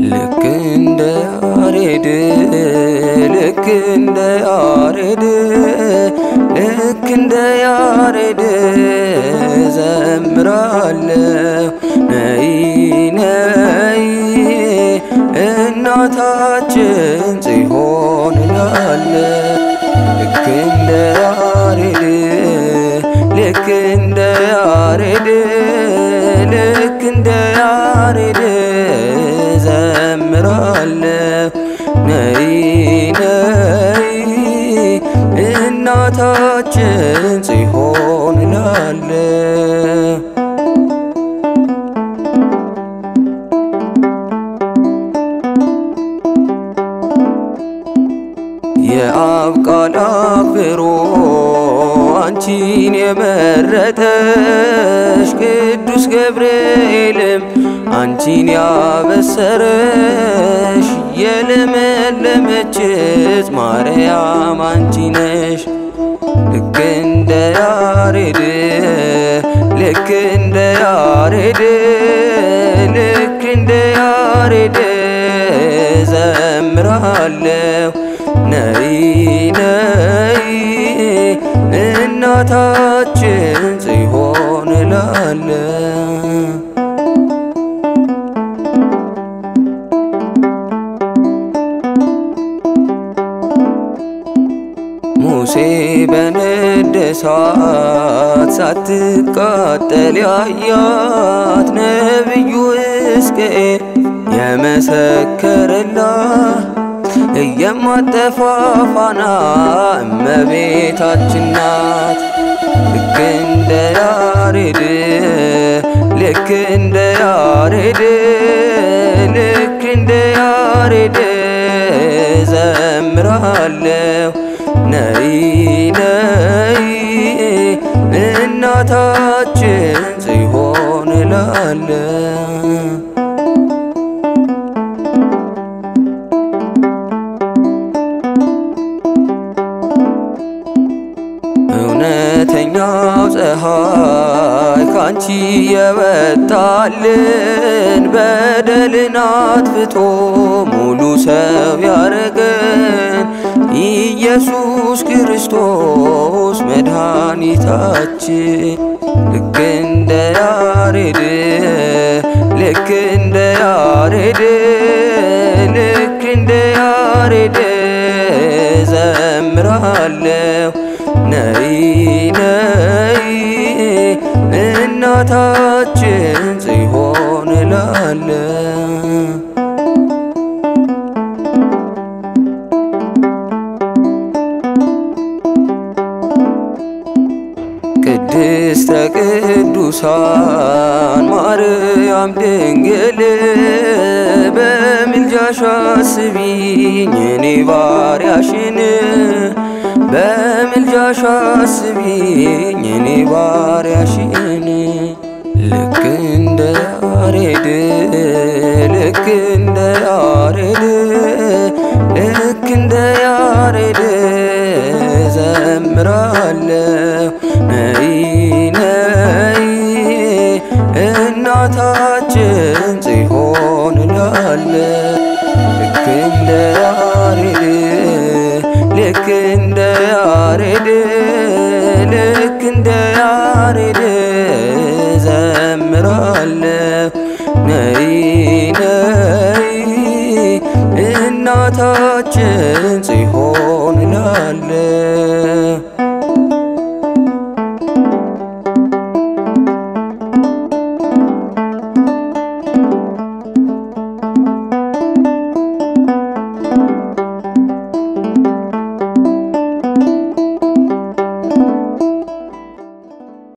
እንደ ያሬድ ልክ እንደ ያሬድ ልክ እንደ ያሬድ ዘምራለሁ። ነይ ነይ እናታችን ጽዮን እላለሁ ልክ እንደ ያሬድ ልክ እንደ ያሬድ እናታችን ጽዮን እላለሁ የአብ ቃል አፍሮ አንቺን የመረጠሽ ቅዱስ ገብርኤልም አንቺን ያበሰረሽ የለመለመችት ማርያም አንቺ ነሽ። ልክ እንደ ያሬድ ልክ እንደ ያሬድ ልክ እንደ ያሬድ ዘምራለሁ። ነይ ነይ እናታችን ጽዮን እላለሁ እሳት ሳትቃጠል ያያት ነቢዩ ሕዝቅኤል የመሰከረላት የማጠፋ ፋና እመቤታችን ናት። ልክ እንደ ያሬድ ልክ እንደ ያሬድ ልክ እንደ ያሬድ ዘምራለሁ ነይ እናታችን ጽዮን እላለሁ እውነተኛው ፀሐይ ካንቺ የወጣልን በደልን አጥፍቶ ሙሉ ሰው ያረገን ኢየሱስ ክርስቶስ መድኃኒታችን ልክ እንደ ያሬድ ልክ እንደ ያሬድ ልክ እንደ ያሬድ ዘምራለሁ። ነይ ነይ እናታችን ጽዮን እላለሁ ቅድስተ ቅዱሳን ማርያም ድንግል በምልጃሽ አስቢኝ እኔ ባሪያሽን በምልጃሽ አስቢኝ እኔ ባሪያሽን ልክ እንደ ያሬድ ልክ እንደ ያሬድ እናታችን ጽዮን እላለሁ ልክ እንደ ያሬድ ልክ እንደ ያሬድ ልክ እንደ ያሬድ ዘምራለሁ። ነይ ነይ እናታችን ጽዮን እላለሁ